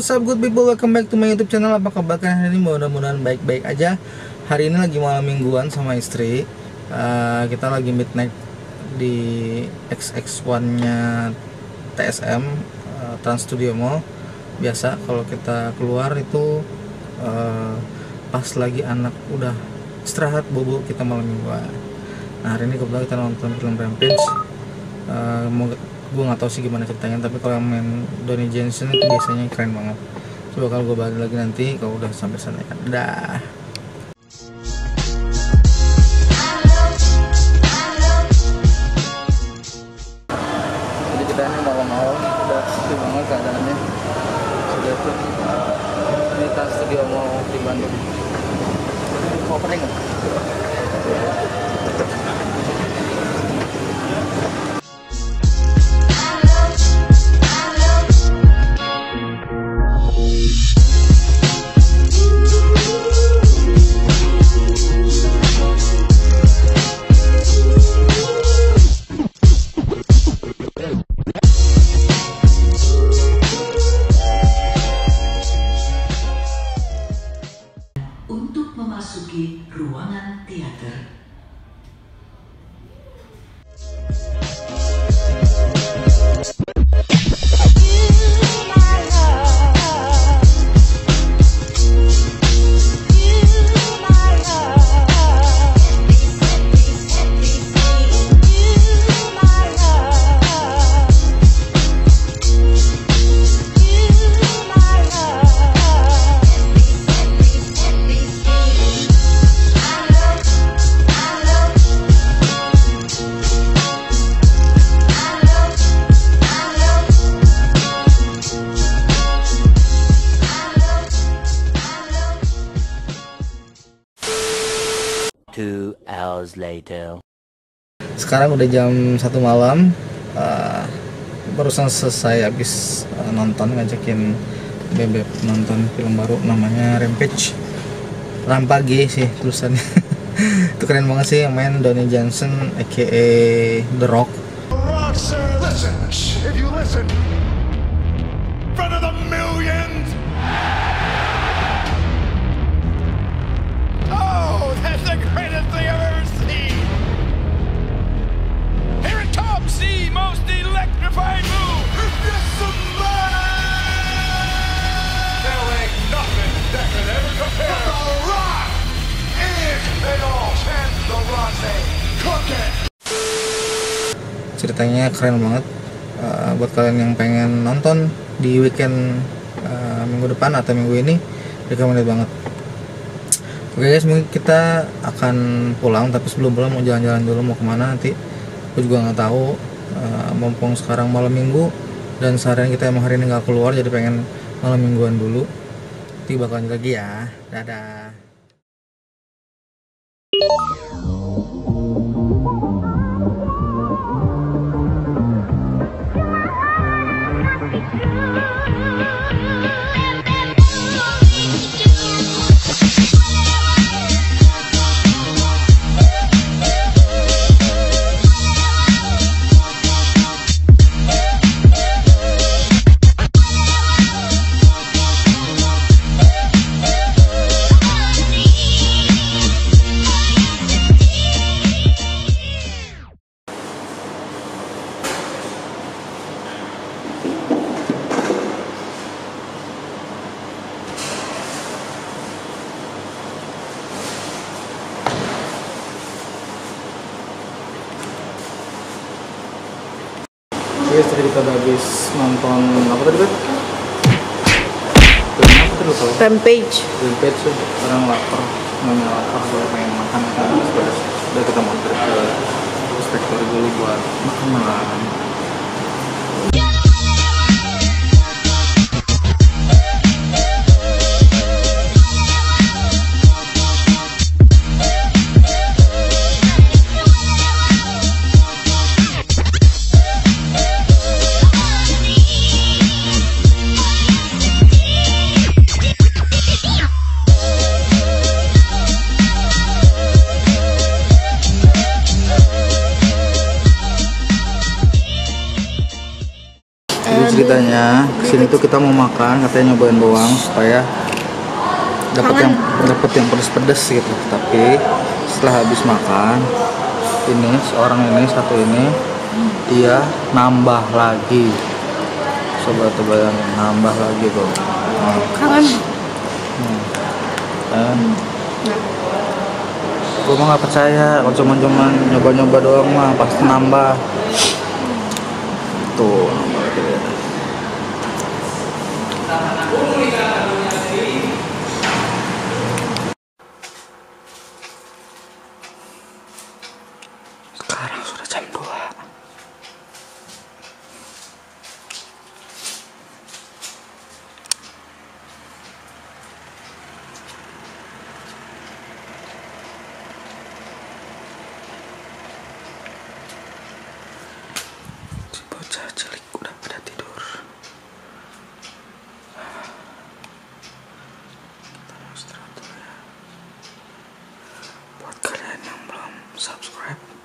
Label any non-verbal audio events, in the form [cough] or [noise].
What's up good people? Welcome back to my youtube channel. Apa kabar kalian hari ini? Mudah-mudahan baik-baik aja. Hari ini lagi malam mingguan sama istri. Uh, Kita lagi midnight di XX1 nya TSM uh, Trans Studio Mall. Biasa kalau kita keluar itu uh, Pas lagi anak udah istirahat bobo kita malam mingguan. Nah hari ini kebetulan kita nonton film Rampage. Uh, gue nggak tahu sih gimana ceritanya tapi kalau yang main Donny Jensen itu biasanya keren banget. Coba kalau gue balik lagi nanti kalau udah sampai sana ya. Dah. Jadi kita ini malam-malam udah sepi banget keadaannya. Sudah tuh ini tas studio mau di Bandung opening nggak? Gold. Later. sekarang udah jam satu malam. Uh, barusan selesai habis uh, nonton ngajakin bebek nonton film baru namanya Rampage. Rampage sih tulisannya. [laughs] Itu keren banget sih yang main Donnie Johnson aka The Rock. Rock, sir, listen. If you listen, ceritanya keren banget. Uh, buat kalian yang pengen nonton di weekend uh, minggu depan atau minggu ini recommended banget. Oke guys mungkin kita akan pulang tapi sebelum pulang mau jalan-jalan dulu mau ke mana nanti aku juga nggak tahu. Uh, mumpung sekarang malam minggu dan seharian kita emang hari ini nggak keluar jadi pengen malam mingguan dulu. Nanti bakal lanjut lagi ya. Dadah Iya, tadi kita udah habis nonton apa tadi, Bet? Film apa tadi lupa? Rampage. Rampage tuh orang lapar, nggak lapar, gue pengen makan kan. Udah kita mampir ke Spector dulu buat makan malam. Ceritanya sini tuh kita mau makan katanya nyobain doang supaya dapat yang dapat yang pedes-pedes gitu. Tapi setelah habis makan ini seorang ini satu ini dia nambah lagi. Coba tuh bayangin nambah lagi tuh. Nah, Kangen. kan? Gue mah nggak percaya kalau cuma cuman nyoba-nyoba doang mah pasti nambah. Tuh nambah lagi deh. sekarang sudah jam 2 si bocah cilik udah pada tidur. Kita mau istirahat dulu ya. Buat kalian yang belum subscribe